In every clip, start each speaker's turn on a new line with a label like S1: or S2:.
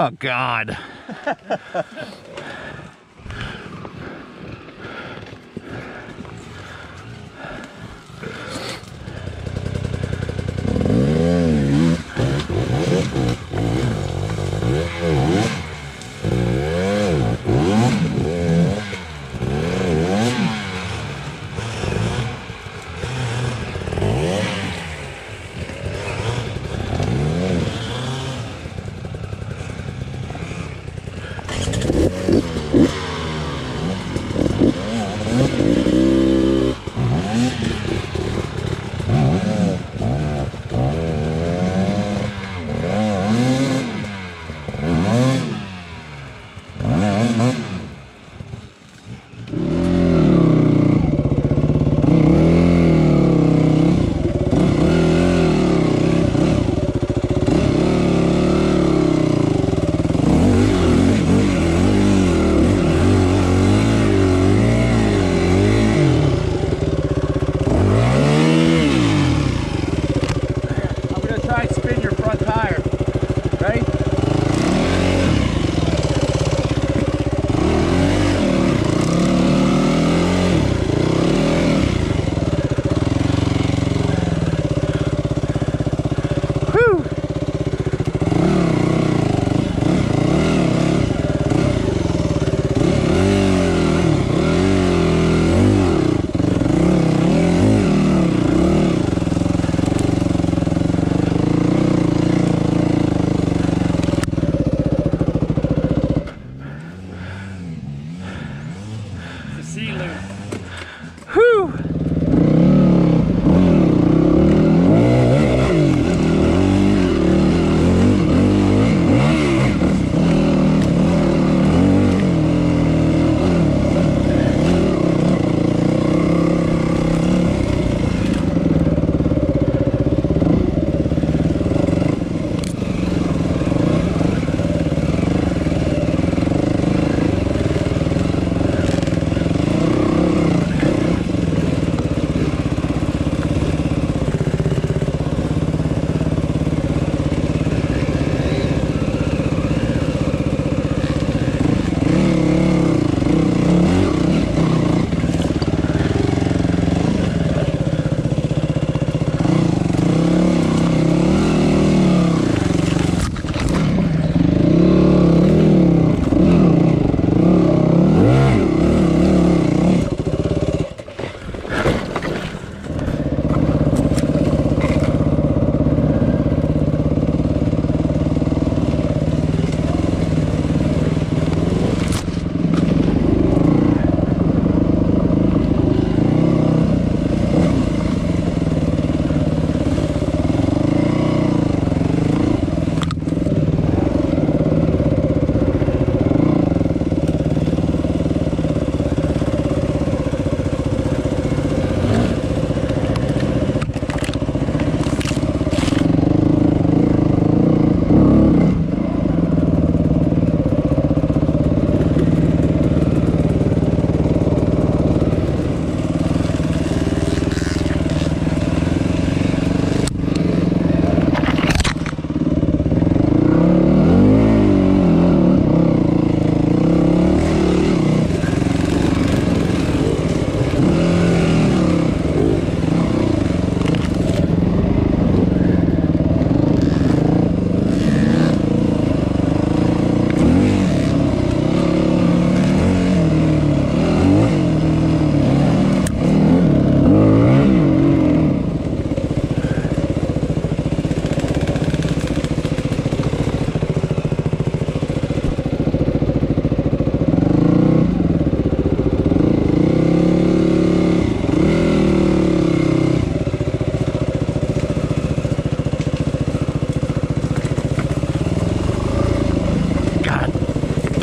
S1: Oh, God.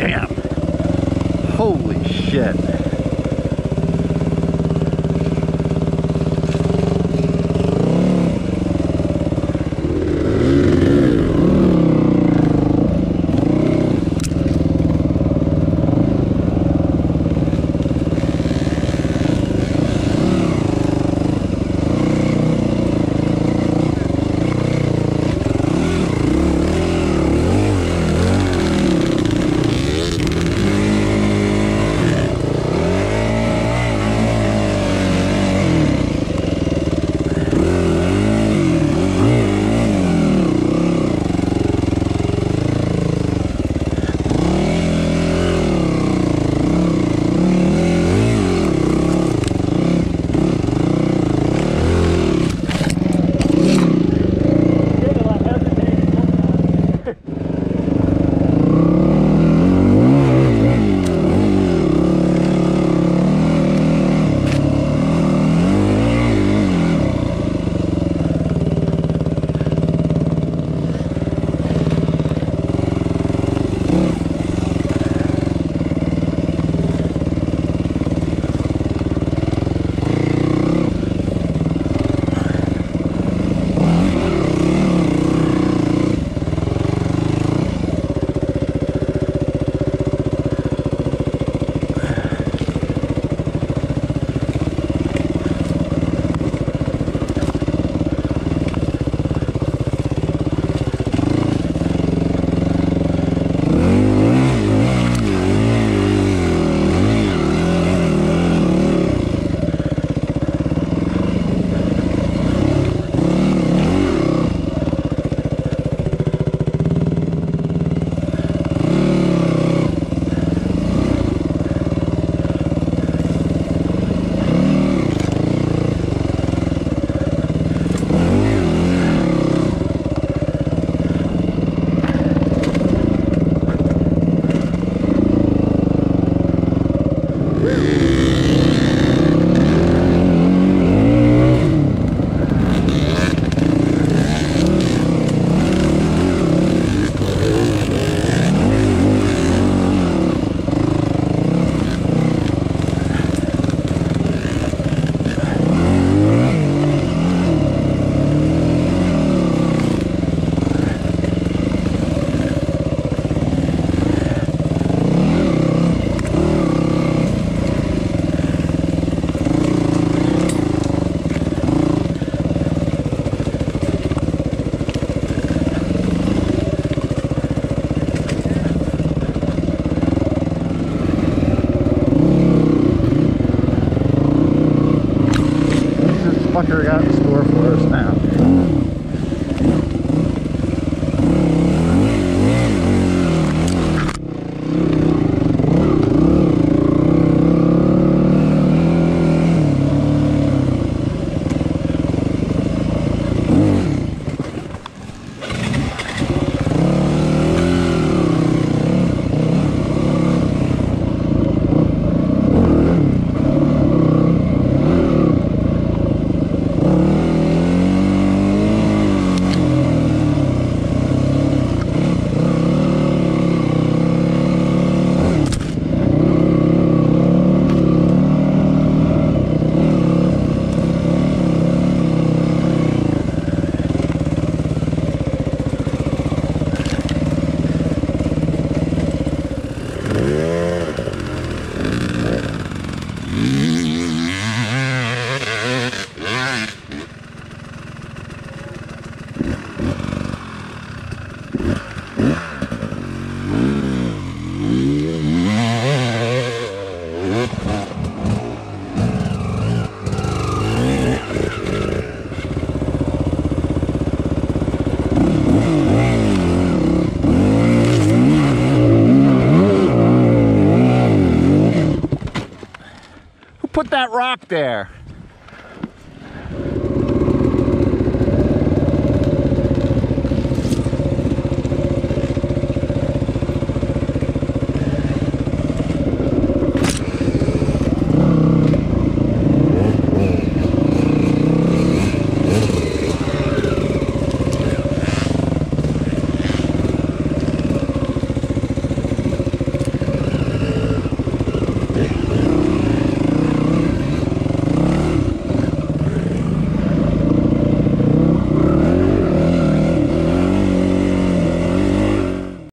S1: damn. Holy shit. Put that rock there.